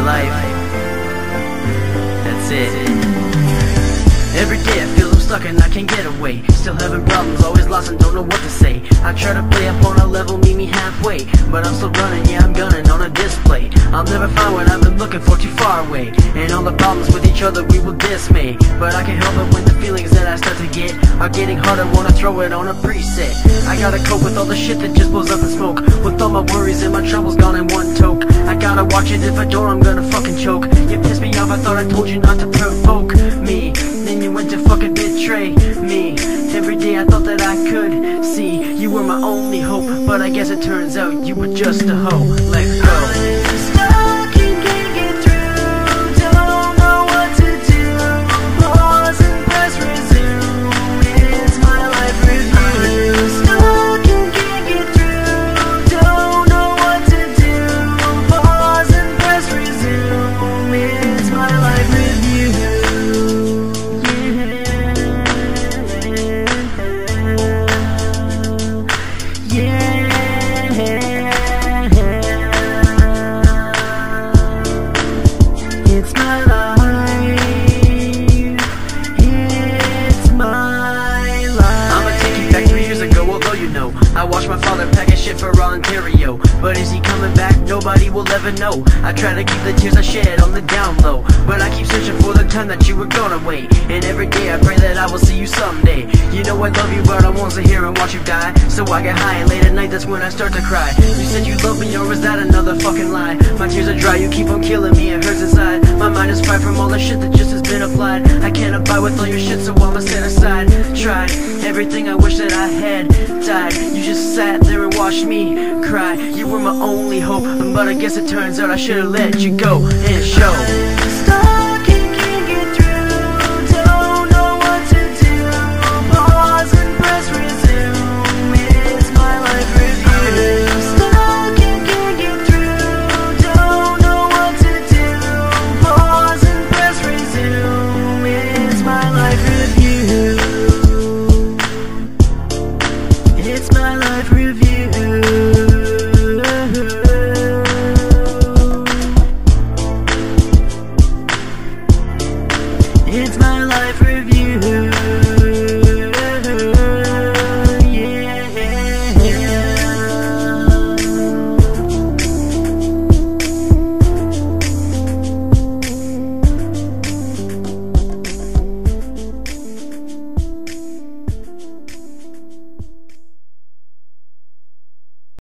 life. That's it. Stuck and I can't get away. Still having problems, always lost and don't know what to say. I try to play up on a level, meet me halfway. But I'm still running, yeah I'm gunning on a display. I'll never find what I've been looking for too far away. And all the problems with each other we will dismay. But I can't help it when the feelings that I start to get Are getting harder, wanna throw it on a preset. I gotta cope with all the shit that just blows up in smoke. With all my worries and my troubles gone in one toke. I gotta watch it, if I don't I'm gonna fucking choke. You pissed me off, I thought I told you not to provoke me betray me. Every day I thought that I could see. You were my only hope But I guess it turns out you were just a hoe Let go my father pack his shit for Ontario. But is he coming back? Nobody will ever know. I try to keep the tears I shed on the down low. But I keep searching for the time that you were gone away. And every day I pray that I will see you someday. You know I love you but won't sit here and watch you die. So I get high and late at night that's when I start to cry. You said you love me or is that another fucking lie? My tears are dry, you keep on killing me, it hurts inside. My mind is fried from all the shit that just has been applied. I can't abide with all your shit so I'ma set aside. Tried everything I wish that I had died. You just sat there and watched me cry. You were my only hope But I guess it turns out I should've let you go and show It's my life review.